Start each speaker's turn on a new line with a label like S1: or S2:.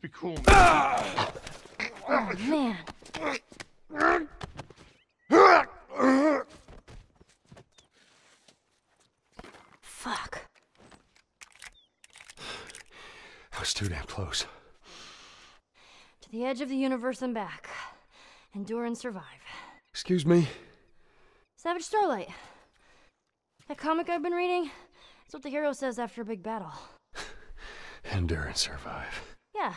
S1: be cool, man.
S2: Oh, man. Fuck.
S3: I was too damn close.
S2: To the edge of the universe and back. Endure and survive.
S3: Excuse me?
S2: Savage Starlight. That comic I've been reading? It's what the hero says after a big battle.
S3: Endure and survive.
S2: Yeah.